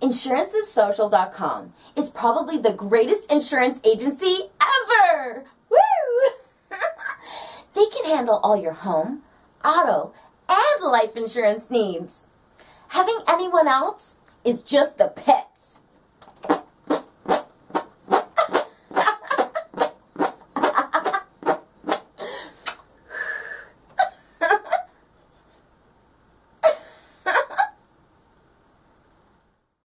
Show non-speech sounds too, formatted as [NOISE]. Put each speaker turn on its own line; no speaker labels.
InsuranceIsSocial.com is probably the greatest insurance agency ever. Woo! [LAUGHS] they can handle all your home, auto, and life insurance needs. Having anyone else is just the pit.